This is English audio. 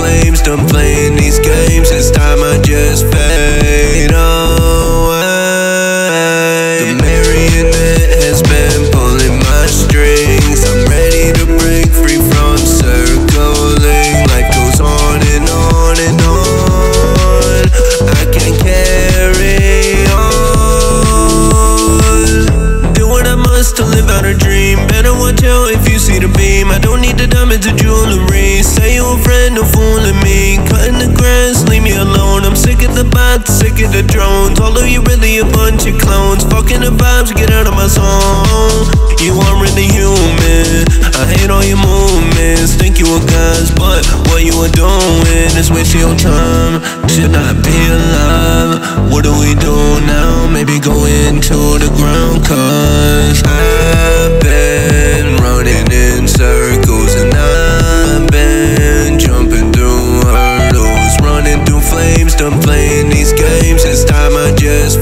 flames, done playing these games. It's time I just fade away. The marionette has been pulling my strings. I'm ready to break free from circling. Life goes on and on and on. I can't carry on. Do what I must to live out a dream. Better watch out if you see the beam. I don't need the diamonds or jewelry girlfriend who fooling me. Cutting the grass, leave me alone. I'm sick of the bots, sick of the drones. All of you really a bunch of clones. Fucking the vibes, get out of my zone. You aren't really human. I hate all your movements. Think you were guys, but what you are doing Is wasting your time Should not be alive. What do we do now? Maybe go into the ground, cause games. Time I just